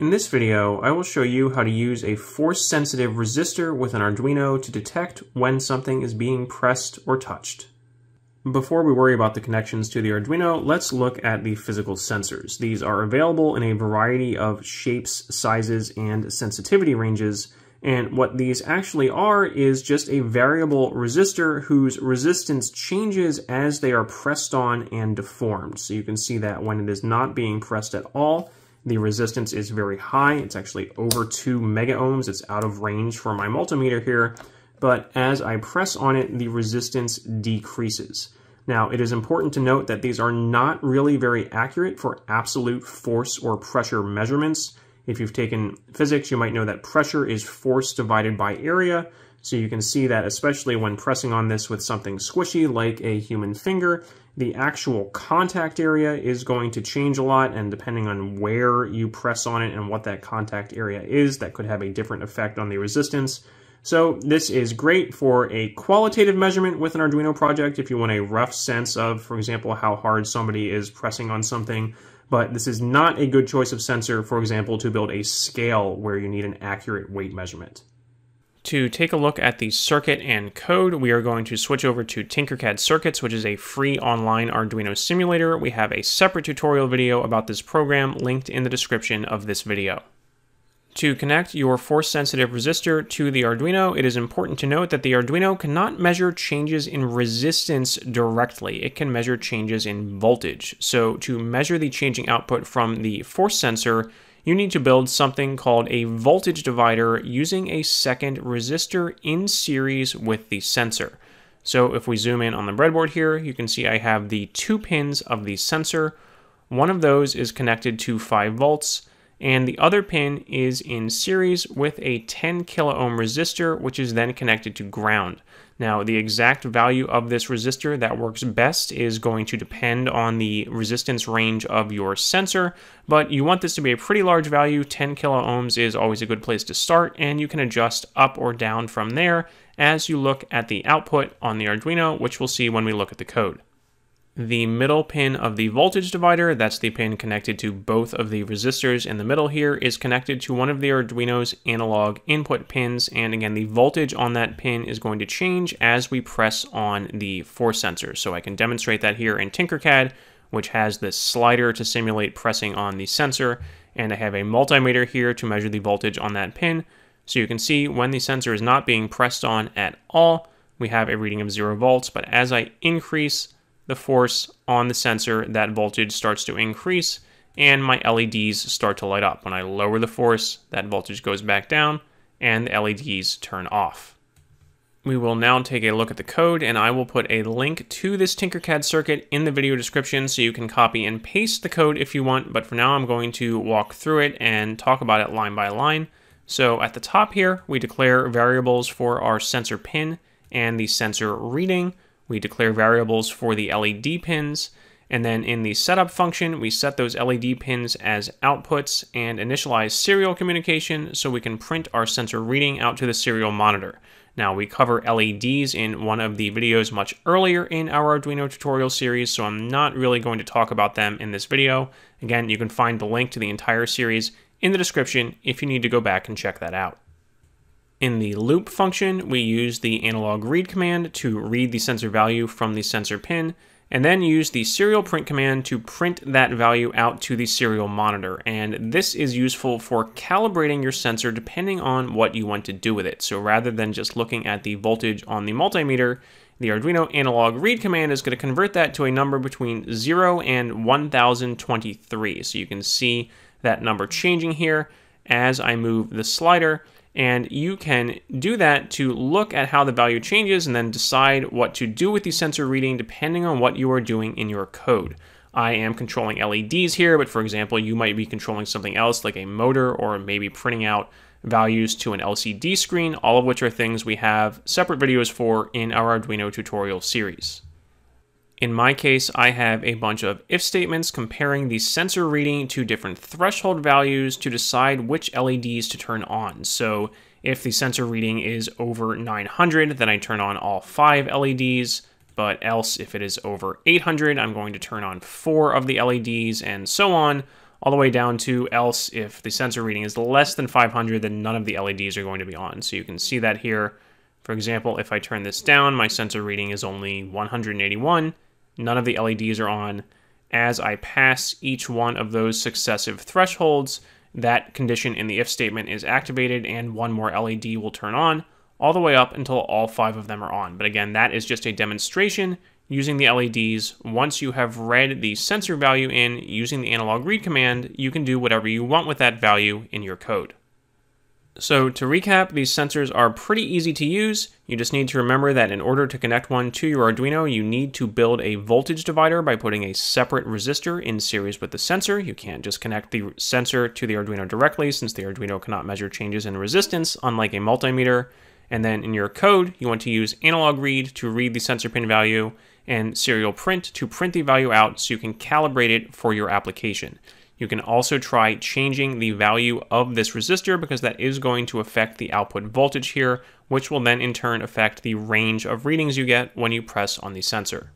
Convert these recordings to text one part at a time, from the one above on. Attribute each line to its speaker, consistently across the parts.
Speaker 1: In this video, I will show you how to use a force-sensitive resistor with an Arduino to detect when something is being pressed or touched. Before we worry about the connections to the Arduino, let's look at the physical sensors. These are available in a variety of shapes, sizes, and sensitivity ranges, and what these actually are is just a variable resistor whose resistance changes as they are pressed on and deformed. So you can see that when it is not being pressed at all, the resistance is very high. It's actually over 2 mega ohms. It's out of range for my multimeter here. But as I press on it, the resistance decreases. Now, it is important to note that these are not really very accurate for absolute force or pressure measurements. If you've taken physics, you might know that pressure is force divided by area. So you can see that especially when pressing on this with something squishy like a human finger, the actual contact area is going to change a lot and depending on where you press on it and what that contact area is, that could have a different effect on the resistance. So this is great for a qualitative measurement with an Arduino project if you want a rough sense of, for example, how hard somebody is pressing on something. But this is not a good choice of sensor, for example, to build a scale where you need an accurate weight measurement. To take a look at the circuit and code, we are going to switch over to Tinkercad Circuits, which is a free online Arduino simulator. We have a separate tutorial video about this program linked in the description of this video. To connect your force-sensitive resistor to the Arduino, it is important to note that the Arduino cannot measure changes in resistance directly. It can measure changes in voltage. So to measure the changing output from the force sensor, you need to build something called a voltage divider using a second resistor in series with the sensor. So if we zoom in on the breadboard here, you can see I have the two pins of the sensor. One of those is connected to 5 volts, and the other pin is in series with a 10 kilo ohm resistor, which is then connected to ground. Now, the exact value of this resistor that works best is going to depend on the resistance range of your sensor, but you want this to be a pretty large value. 10 kilo ohms is always a good place to start, and you can adjust up or down from there as you look at the output on the Arduino, which we'll see when we look at the code. The middle pin of the voltage divider, that's the pin connected to both of the resistors in the middle here, is connected to one of the Arduino's analog input pins. And again, the voltage on that pin is going to change as we press on the force sensor. So I can demonstrate that here in Tinkercad, which has this slider to simulate pressing on the sensor. And I have a multimeter here to measure the voltage on that pin. So you can see when the sensor is not being pressed on at all, we have a reading of zero volts. But as I increase the force on the sensor, that voltage starts to increase and my LEDs start to light up. When I lower the force, that voltage goes back down and the LEDs turn off. We will now take a look at the code and I will put a link to this Tinkercad circuit in the video description so you can copy and paste the code if you want, but for now I'm going to walk through it and talk about it line by line. So at the top here, we declare variables for our sensor pin and the sensor reading. We declare variables for the LED pins, and then in the setup function, we set those LED pins as outputs and initialize serial communication so we can print our sensor reading out to the serial monitor. Now, we cover LEDs in one of the videos much earlier in our Arduino tutorial series, so I'm not really going to talk about them in this video. Again, you can find the link to the entire series in the description if you need to go back and check that out. In the loop function, we use the analog read command to read the sensor value from the sensor pin, and then use the serial print command to print that value out to the serial monitor. And this is useful for calibrating your sensor depending on what you want to do with it. So rather than just looking at the voltage on the multimeter, the Arduino analog read command is going to convert that to a number between 0 and 1023. So you can see that number changing here as I move the slider. And you can do that to look at how the value changes and then decide what to do with the sensor reading depending on what you are doing in your code. I am controlling LEDs here, but for example, you might be controlling something else like a motor or maybe printing out values to an LCD screen, all of which are things we have separate videos for in our Arduino tutorial series. In my case, I have a bunch of if statements comparing the sensor reading to different threshold values to decide which LEDs to turn on. So if the sensor reading is over 900, then I turn on all five LEDs, but else if it is over 800, I'm going to turn on four of the LEDs and so on, all the way down to else if the sensor reading is less than 500, then none of the LEDs are going to be on. So you can see that here. For example, if I turn this down, my sensor reading is only 181. None of the LEDs are on. As I pass each one of those successive thresholds, that condition in the if statement is activated and one more LED will turn on all the way up until all five of them are on. But again, that is just a demonstration using the LEDs. Once you have read the sensor value in using the analog read command, you can do whatever you want with that value in your code. So to recap, these sensors are pretty easy to use. You just need to remember that in order to connect one to your Arduino, you need to build a voltage divider by putting a separate resistor in series with the sensor. You can't just connect the sensor to the Arduino directly since the Arduino cannot measure changes in resistance, unlike a multimeter. And then in your code, you want to use analog read to read the sensor pin value and serial print to print the value out so you can calibrate it for your application. You can also try changing the value of this resistor because that is going to affect the output voltage here, which will then in turn affect the range of readings you get when you press on the sensor.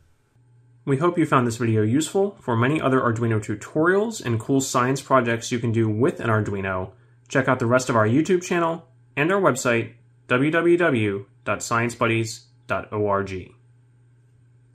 Speaker 1: We hope you found this video useful. For many other Arduino tutorials and cool science projects you can do with an Arduino, check out the rest of our YouTube channel and our website, www.sciencebuddies.org.